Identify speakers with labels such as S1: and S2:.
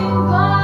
S1: you are.